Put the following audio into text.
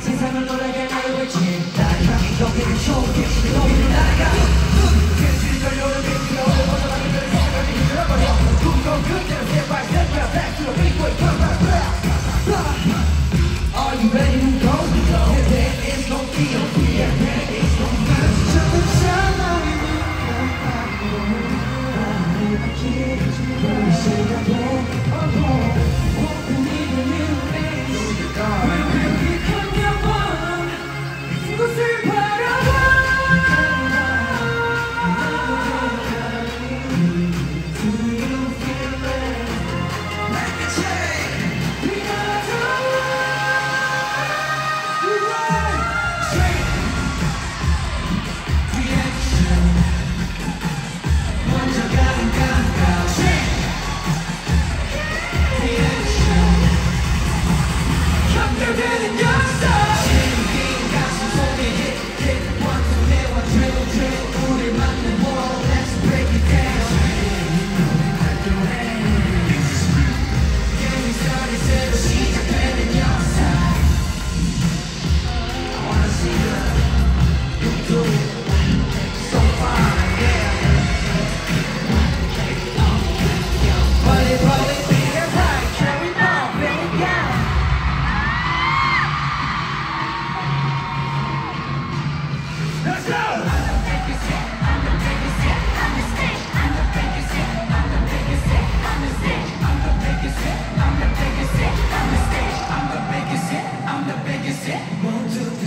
세상을 놀라게 나의 외침 나를 향해 여기는 쇼